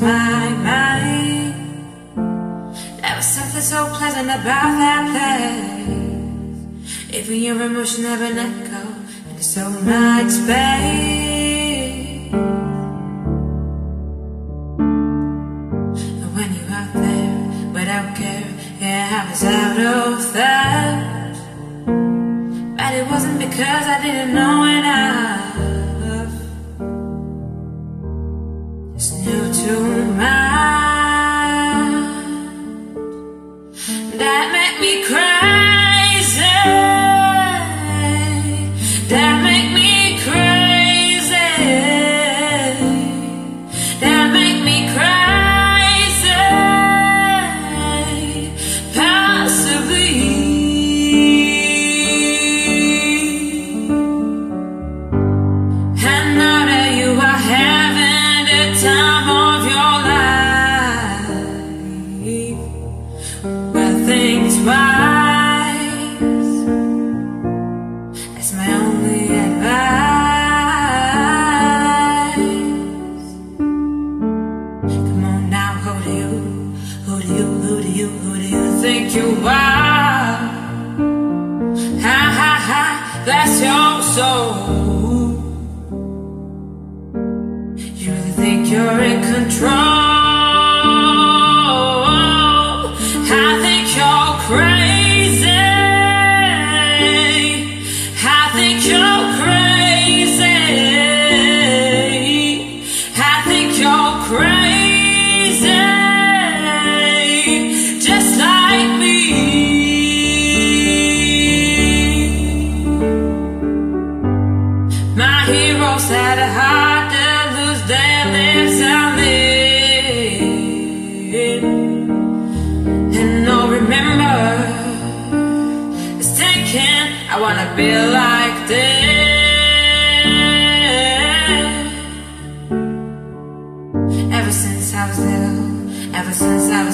my mind. There was something so pleasant about that place. Even your emotion never let go, and so much space. And when you're out there without care, yeah, I was out of that. But it wasn't because I didn't know enough. Just think you are? Ha ha ha, that's your soul. You think you're in control? I think you're crazy. I think you're crazy. I think you're crazy. Just like heroes had a heart to lose their lives live. And no, remember, it's taken. I wanna be like this. Ever since I was little, ever since I